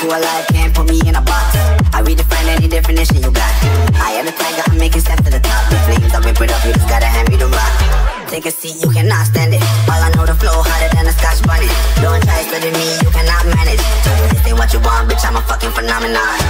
who alive can't put me in a box. I redefine any definition you got. I am the tiger, I'm making steps to the top. The flames, whip it up, you just gotta hand me the rock. Take a seat, you cannot stand it. All I know, the flow harder than a scotch bonnet. Don't try studying me, you cannot manage. This ain't what you want, bitch, I'm a fucking phenomenon.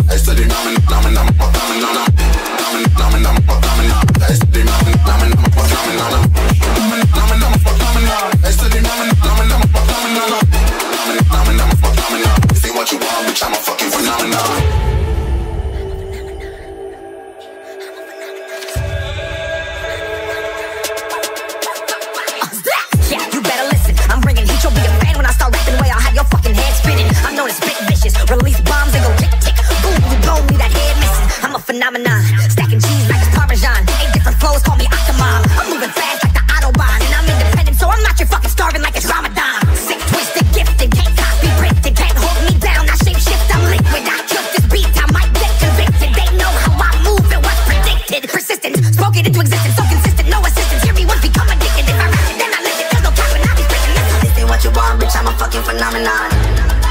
Into existence. So consistent, no assistance. Become addicted. If I rap it, then I. There's no capping. I be this. Ain't what you want, bitch, I'm a fucking phenomenon.